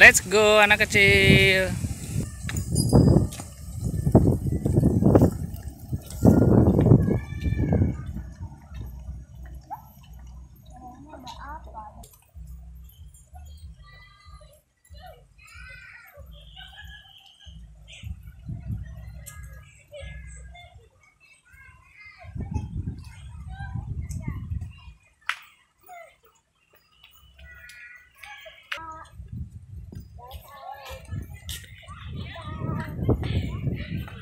Let's go anak kecil. へえ。